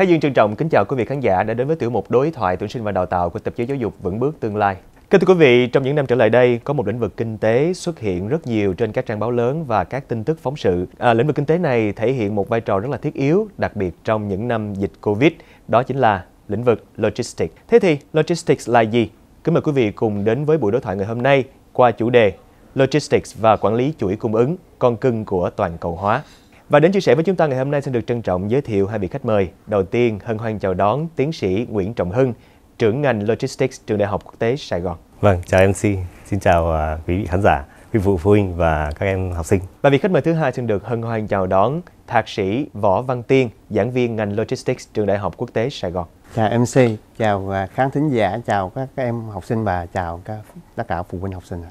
Thái Dương trân trọng kính chào quý vị khán giả đã đến với tiểu mục đối thoại tuyển sinh và đào tạo của tạp chí giáo dục vững bước tương lai. Kính thưa quý vị, trong những năm trở lại đây, có một lĩnh vực kinh tế xuất hiện rất nhiều trên các trang báo lớn và các tin tức phóng sự. À, lĩnh vực kinh tế này thể hiện một vai trò rất là thiết yếu, đặc biệt trong những năm dịch Covid, đó chính là lĩnh vực logistics. Thế thì logistics là gì? Kính mời quý vị cùng đến với buổi đối thoại ngày hôm nay qua chủ đề Logistics và quản lý chuỗi cung ứng, con cưng của toàn cầu hóa. Và đến chia sẻ với chúng ta ngày hôm nay xin được trân trọng giới thiệu hai vị khách mời. Đầu tiên, hân hoan chào đón tiến sĩ Nguyễn Trọng Hưng, trưởng ngành Logistics trường Đại học Quốc tế Sài Gòn. Vâng, chào MC, xin chào uh, quý vị khán giả, quý phụ huynh và các em học sinh. Và vị khách mời thứ hai xin được hân hoan chào đón Thạc sĩ Võ Văn Tiên, giảng viên ngành Logistics trường Đại học Quốc tế Sài Gòn. Chào MC, chào khán thính giả, chào các em học sinh và chào các tất cả phụ huynh học sinh.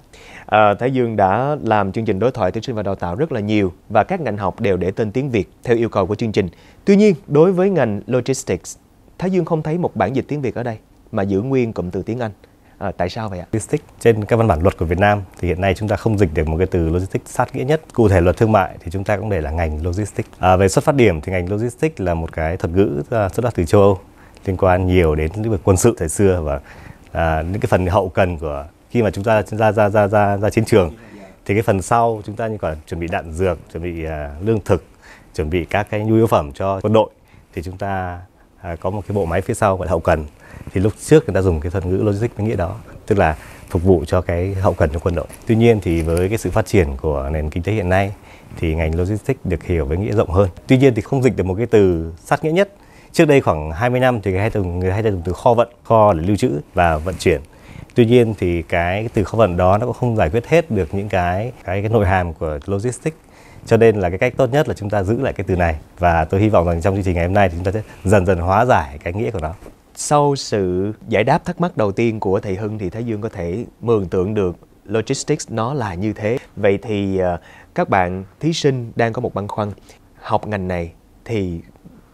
À, Thái Dương đã làm chương trình đối thoại tuyển sinh và đào tạo rất là nhiều và các ngành học đều để tên tiếng Việt theo yêu cầu của chương trình. Tuy nhiên, đối với ngành Logistics, Thái Dương không thấy một bản dịch tiếng Việt ở đây mà giữ nguyên cụm từ tiếng Anh. À, tại sao vậy ạ? Logistics trên các văn bản luật của Việt Nam thì hiện nay chúng ta không dịch được một cái từ logistics sát nghĩa nhất. Cụ thể luật thương mại thì chúng ta cũng để là ngành logistics. À, về xuất phát điểm thì ngành logistics là một cái thuật ngữ à, xuất phát từ châu Âu liên quan nhiều đến lĩnh vực quân sự thời xưa và à, những cái phần hậu cần của khi mà chúng ta ra ra ra ra ra chiến trường thì cái phần sau chúng ta như còn chuẩn bị đạn dược, chuẩn bị à, lương thực, chuẩn bị các cái nhu yếu phẩm cho quân đội thì chúng ta à, có một cái bộ máy phía sau gọi là hậu cần thì lúc trước người ta dùng cái thuật ngữ logistics với nghĩa đó, tức là phục vụ cho cái hậu cần cho quân đội. Tuy nhiên thì với cái sự phát triển của nền kinh tế hiện nay thì ngành logistics được hiểu với nghĩa rộng hơn. Tuy nhiên thì không dịch được một cái từ sát nghĩa nhất. Trước đây khoảng 20 năm thì người hay dùng, người hay dùng từ kho vận, kho để lưu trữ và vận chuyển. Tuy nhiên thì cái từ kho vận đó nó cũng không giải quyết hết được những cái cái cái nội hàm của logistics. Cho nên là cái cách tốt nhất là chúng ta giữ lại cái từ này. Và tôi hy vọng rằng trong chương trình ngày hôm nay thì chúng ta sẽ dần dần hóa giải cái nghĩa của nó sau sự giải đáp thắc mắc đầu tiên của thầy Hưng thì Thái Dương có thể mường tượng được logistics nó là như thế. Vậy thì ờ, các bạn thí sinh đang có một băn khoăn học ngành này thì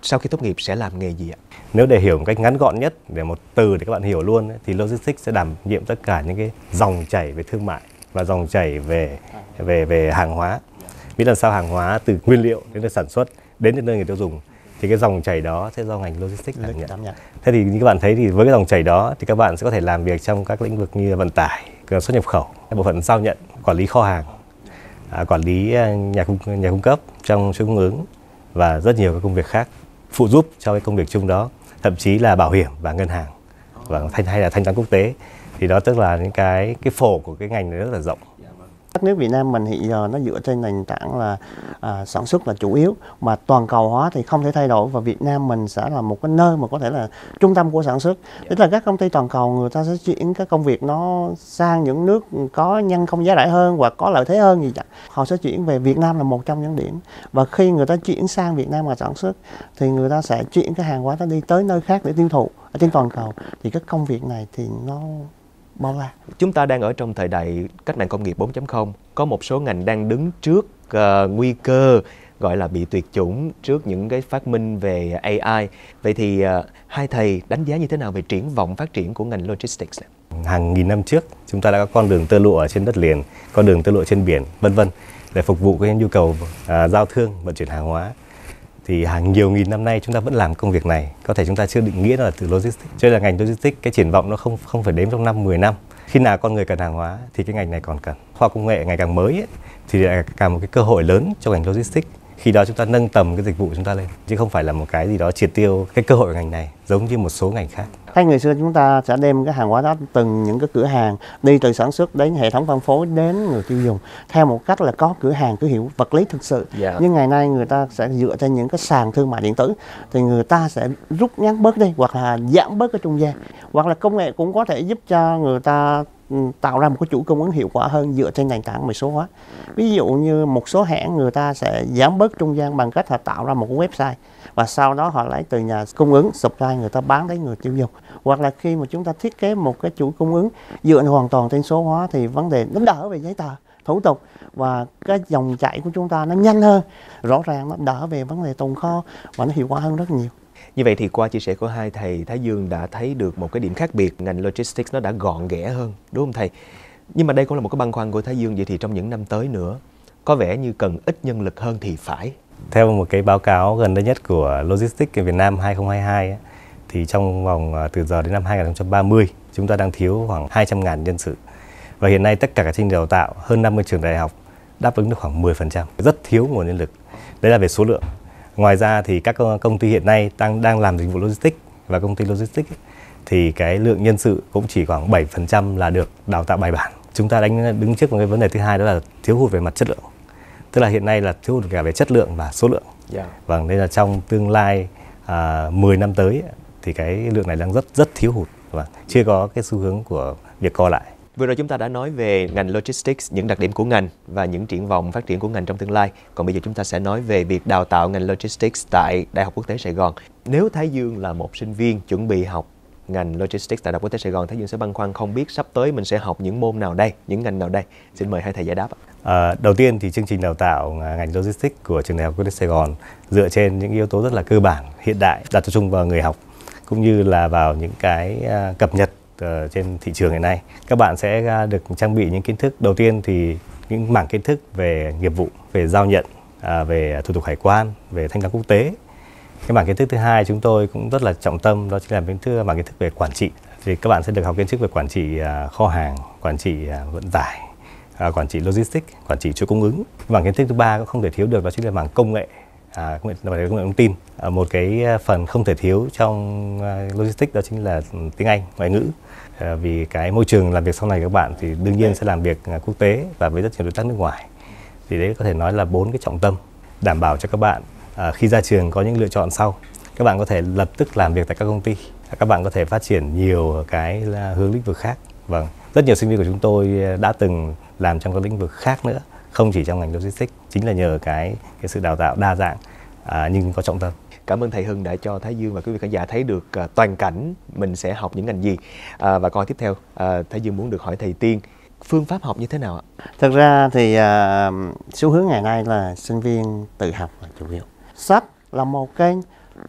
sau khi tốt nghiệp sẽ làm nghề gì ạ? Nếu để hiểu một cách ngắn gọn nhất để một từ để các bạn hiểu luôn thì logistics sẽ đảm nhiệm tất cả những cái dòng chảy về thương mại và dòng chảy về về về hàng hóa. Biết làm sao hàng hóa từ nguyên liệu đến nơi sản xuất đến nơi người tiêu dùng thì cái dòng chảy đó sẽ do ngành logistics đảm nhận. Thế thì như các bạn thấy thì với cái dòng chảy đó thì các bạn sẽ có thể làm việc trong các lĩnh vực như vận tải, xuất nhập khẩu, bộ phận giao nhận, quản lý kho hàng, à, quản lý à, nhà cung nhà cung cấp trong chuỗi cung ứng và rất nhiều các công việc khác phụ giúp cho cái công việc chung đó, thậm chí là bảo hiểm và ngân hàng và thanh hay là thanh toán quốc tế. Thì đó tức là những cái cái phổ của cái ngành này rất là rộng đất nước Việt Nam mình hiện giờ nó dựa trên nền tảng là à, sản xuất là chủ yếu mà toàn cầu hóa thì không thể thay đổi và Việt Nam mình sẽ là một cái nơi mà có thể là trung tâm của sản xuất. Tức là các công ty toàn cầu người ta sẽ chuyển cái công việc nó sang những nước có nhân không giá rẻ hơn và có lợi thế hơn gì chẳng. Họ sẽ chuyển về Việt Nam là một trong những điểm. Và khi người ta chuyển sang Việt Nam mà sản xuất thì người ta sẽ chuyển cái hàng hóa đó đi tới nơi khác để tiêu thụ ở trên toàn cầu. Thì cái công việc này thì nó bao la. Chúng ta đang ở trong thời đại cách mạng công nghiệp 4.0, có một số ngành đang đứng trước uh, nguy cơ gọi là bị tuyệt chủng trước những cái phát minh về AI. Vậy thì uh, hai thầy đánh giá như thế nào về triển vọng phát triển của ngành logistics? Hàng nghìn năm trước, chúng ta đã có con đường tơ lụa ở trên đất liền, con đường tơ lụa trên biển, vân vân để phục vụ cái nhu cầu uh, giao thương, vận chuyển hàng hóa thì hàng nhiều nghìn năm nay chúng ta vẫn làm công việc này. Có thể chúng ta chưa định nghĩa nó là từ logistics. Cho nên là ngành logistics cái triển vọng nó không không phải đếm trong năm 10 năm. Khi nào con người cần hàng hóa thì cái ngành này còn cần. Khoa công nghệ ngày càng mới ấy, thì là cả một cái cơ hội lớn cho ngành logistics khi đó chúng ta nâng tầm cái dịch vụ chúng ta lên chứ không phải là một cái gì đó triệt tiêu cái cơ hội của ngành này giống như một số ngành khác Hay người xưa chúng ta sẽ đem cái hàng hóa đó từng những cái cửa hàng đi từ sản xuất đến hệ thống phân phối đến người tiêu dùng theo một cách là có cửa hàng cửa hiệu vật lý thực sự. Dạ. Nhưng ngày nay người ta sẽ dựa trên những cái sàn thương mại điện tử thì người ta sẽ rút ngắn bớt đi hoặc là giảm bớt cái trung gian hoặc là công nghệ cũng có thể giúp cho người ta Ừ, tạo ra một cái chuỗi cung ứng hiệu quả hơn dựa trên nền tảng về số hóa. Ví dụ như một số hãng người ta sẽ giảm bớt trung gian bằng cách là tạo ra một cái website và sau đó họ lấy từ nhà cung ứng, supply người ta bán đến người tiêu dùng. Hoặc là khi mà chúng ta thiết kế một cái chuỗi cung ứng dựa hoàn toàn trên số hóa thì vấn đề nó đỡ về giấy tờ, thủ tục và cái dòng chảy của chúng ta nó nhanh hơn. Rõ ràng nó đỡ về vấn đề tồn kho và nó hiệu quả hơn rất nhiều. Như vậy thì qua chia sẻ của hai thầy, Thái Dương đã thấy được một cái điểm khác biệt ngành logistics nó đã gọn ghẽ hơn, đúng không thầy? Nhưng mà đây cũng là một cái băn khoăn của Thái Dương vậy thì trong những năm tới nữa có vẻ như cần ít nhân lực hơn thì phải Theo một cái báo cáo gần đây nhất của Logistics Việt Nam 2022 ấy, thì trong vòng à, từ giờ đến năm 2030 chúng ta đang thiếu khoảng 200.000 nhân sự. Và hiện nay tất cả các chương trình đào tạo hơn 50 trường đại học đáp ứng được khoảng 10%, rất thiếu nguồn nhân lực. Đấy là về số lượng. Ngoài ra thì các công ty hiện nay đang đang làm dịch vụ logistics và công ty logistics thì cái lượng nhân sự cũng chỉ khoảng 7% là được đào tạo bài bản. Chúng ta đánh đứng trước một cái vấn đề thứ hai đó là thiếu hụt về mặt chất lượng. Tức là hiện nay là thiếu hụt cả về chất lượng và số lượng. Yeah. Dạ. Vâng, nên là trong tương lai à, 10 năm tới thì cái lượng này đang rất rất thiếu hụt và chưa có cái xu hướng của việc co lại. Vừa rồi chúng ta đã nói về ngành logistics, những đặc điểm của ngành và những triển vọng phát triển của ngành trong tương lai. Còn bây giờ chúng ta sẽ nói về việc đào tạo ngành logistics tại Đại học Quốc tế Sài Gòn. Nếu Thái Dương là một sinh viên chuẩn bị học ngành logistics tại Đại học Quốc tế Sài Gòn, Thái Dương sẽ băn khoăn không biết sắp tới mình sẽ học những môn nào đây, những ngành nào đây. Xin mời hai thầy giải đáp. À, đầu tiên thì chương trình đào tạo à, ngành logistics của trường Đại học Quốc tế Sài Gòn dựa trên những yếu tố rất là cơ bản, hiện đại, đặt tập trung vào người học cũng như là vào những cái à, cập nhật uh, trên thị trường hiện nay. Các bạn sẽ à, được trang bị những kiến thức đầu tiên thì những mảng kiến thức về nghiệp vụ, về giao nhận, à, về thủ tục hải quan, về thanh toán quốc tế. Cái mảng kiến thức thứ hai chúng tôi cũng rất là trọng tâm đó chính là kiến thức mảng kiến thức về quản trị. Thì các bạn sẽ được học kiến thức về quản trị à, kho hàng, quản trị à, vận tải, quản trị logistics, quản trị chuỗi cung ứng. Mảng kiến thức thứ ba cũng không thể thiếu được đó chính là mảng công nghệ à, công nghệ công nghệ thông tin à, một cái à, phần không thể thiếu trong à, logistics đó chính là tiếng Anh ngoại ngữ. À, vì cái môi trường làm việc sau này các bạn thì đương nhiên sẽ làm việc à, quốc tế và với rất nhiều đối tác nước ngoài. Thì đấy có thể nói là bốn cái trọng tâm đảm bảo cho các bạn à, khi ra trường có những lựa chọn sau. Các bạn có thể lập tức làm việc tại các công ty. Các bạn có thể phát triển nhiều cái hướng lĩnh vực khác. Vâng rất nhiều sinh viên của chúng tôi đã từng làm trong các lĩnh vực khác nữa không chỉ trong ngành logistics chính là nhờ cái cái sự đào tạo đa dạng à, nhưng có trọng tâm cảm ơn thầy Hưng đã cho Thái Dương và quý vị khán giả thấy được uh, toàn cảnh mình sẽ học những ngành gì à, và coi tiếp theo uh, Thái Dương muốn được hỏi thầy Tiên phương pháp học như thế nào ạ? Thực ra thì uh, xu hướng ngày nay là sinh viên tự học là chủ yếu. Sách là một kênh,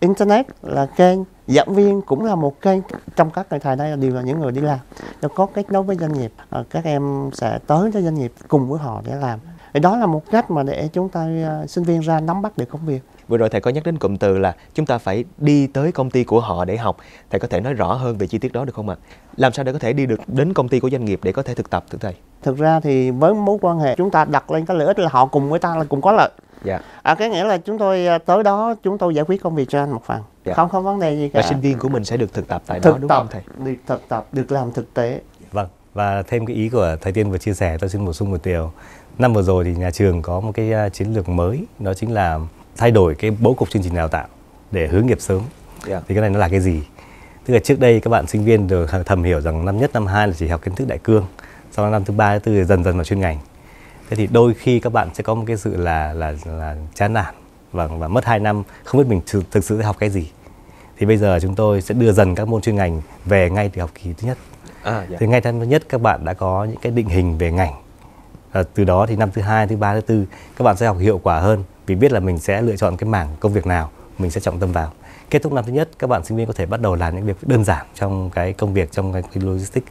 internet là kênh, giảng viên cũng là một kênh. Trong các người thầy đây đều là những người đi làm, nó có kết nối với doanh nghiệp. Uh, các em sẽ tới với doanh nghiệp cùng với họ để làm thì đó là một cách mà để chúng ta uh, sinh viên ra nắm bắt được công việc. Vừa rồi thầy có nhắc đến cụm từ là chúng ta phải đi tới công ty của họ để học. Thầy có thể nói rõ hơn về chi tiết đó được không ạ? Làm sao để có thể đi được đến công ty của doanh nghiệp để có thể thực tập thưa thầy? Thực ra thì với mối quan hệ chúng ta đặt lên cái lợi ích là họ cùng với ta là cùng có lợi. Dạ. À cái nghĩa là chúng tôi à, tới đó chúng tôi giải quyết công việc cho anh một phần. Dạ. không không vấn đề gì cả. Và sinh viên của mình sẽ được thực tập tại thực đó đúng tập, không thầy? được thực tập được làm thực tế. Vâng và thêm cái ý của thầy tiên vừa chia sẻ tôi xin bổ sung một điều năm vừa rồi thì nhà trường có một cái à, chiến lược mới đó chính là thay đổi cái bố cục chương trình đào tạo để hướng nghiệp sớm yeah. Dạ. thì cái này nó là cái gì tức là trước đây các bạn sinh viên được thầm hiểu rằng năm nhất năm hai là chỉ học kiến thức đại cương sau đó năm thứ ba thứ tư dần dần vào chuyên ngành thế thì đôi khi các bạn sẽ có một cái sự là là là chán nản và và mất 2 năm không biết mình thực sự sẽ học cái gì thì bây giờ chúng tôi sẽ đưa dần các môn chuyên ngành về ngay từ học kỳ thứ nhất à, dạ. thì ngay thứ nhất các bạn đã có những cái định hình về ngành à, từ đó thì năm thứ hai thứ ba thứ tư các bạn sẽ học hiệu quả hơn vì biết là mình sẽ lựa chọn cái mảng công việc nào mình sẽ trọng tâm vào. Kết thúc năm thứ nhất các bạn sinh viên có thể bắt đầu làm những việc đơn giản trong cái công việc trong cái logistics.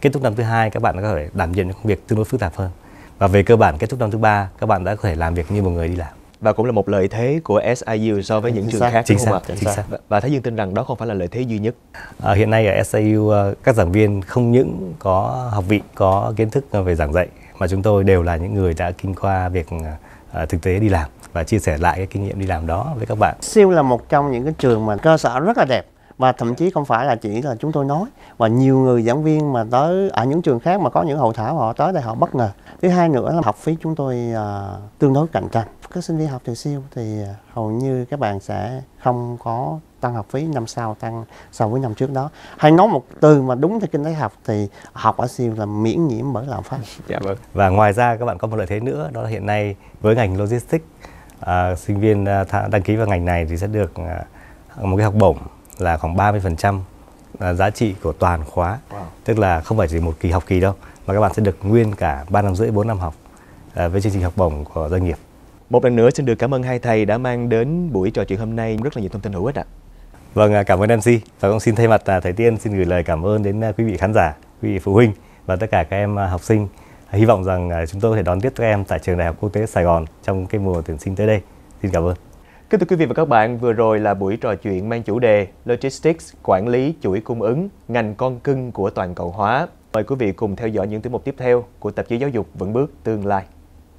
Kết thúc năm thứ hai các bạn có thể đảm nhiệm những công việc tương đối phức tạp hơn. Và về cơ bản kết thúc năm thứ ba các bạn đã có thể làm việc như một người đi làm. Và cũng là một lợi thế của SIU so với những trường khác chính xác, chính xác. Và Thái Dương tin rằng đó không phải là lợi thế duy nhất. À, hiện nay ở SIU ờ, các giảng viên không những có học vị, có kiến thức về giảng dạy mà chúng tôi đều là những người đã kinh qua việc ờ, ờ, thực tế đi làm và chia sẻ lại cái kinh nghiệm đi làm đó với các bạn. Siêu là một trong những cái trường mà cơ sở rất là đẹp và thậm chí không phải là chỉ là chúng tôi nói. Và nhiều người giảng viên mà tới ở những trường khác mà có những hội thảo họ tới đây họ bất ngờ. Thứ hai nữa là học phí chúng tôi uh, tương đối cạnh tranh. Các sinh viên học từ siêu thì hầu như các bạn sẽ không có tăng học phí năm sau tăng so với năm trước đó. Hay nói một từ mà đúng theo kinh tế học thì học ở siêu là miễn nhiễm bởi lạm phát. Dạ vâng. Và ngoài ra các bạn có một lợi thế nữa đó là hiện nay với ngành logistics à, sinh viên à, đăng ký vào ngành này thì sẽ được à, một cái học bổng là khoảng 30% à, giá trị của toàn khóa wow. tức là không phải chỉ một kỳ học kỳ đâu mà các bạn sẽ được nguyên cả 3 năm rưỡi 4 năm học à, với chương trình học bổng của doanh nghiệp một lần nữa xin được cảm ơn hai thầy đã mang đến buổi trò chuyện hôm nay rất là nhiều thông tin hữu ích ạ. Vâng, à, cảm ơn MC và cũng xin thay mặt thầy Tiên xin gửi lời cảm ơn đến quý vị khán giả, quý vị phụ huynh và tất cả các em học sinh. Hy vọng rằng chúng tôi có thể đón tiếp các em tại trường Đại học Quốc tế Sài Gòn trong cái mùa tuyển sinh tới đây. Xin cảm ơn. Kính thưa quý vị và các bạn, vừa rồi là buổi trò chuyện mang chủ đề Logistics, quản lý chuỗi cung ứng, ngành con cưng của toàn cầu hóa. Mời quý vị cùng theo dõi những tiết mục tiếp theo của tạp chí giáo dục Vững bước tương lai.